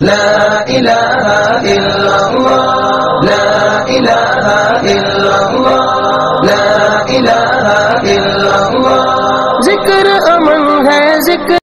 لا إله إلا الله. لا إله إلا الله. لا إله إلا الله. ذکر امن ہے، ذکر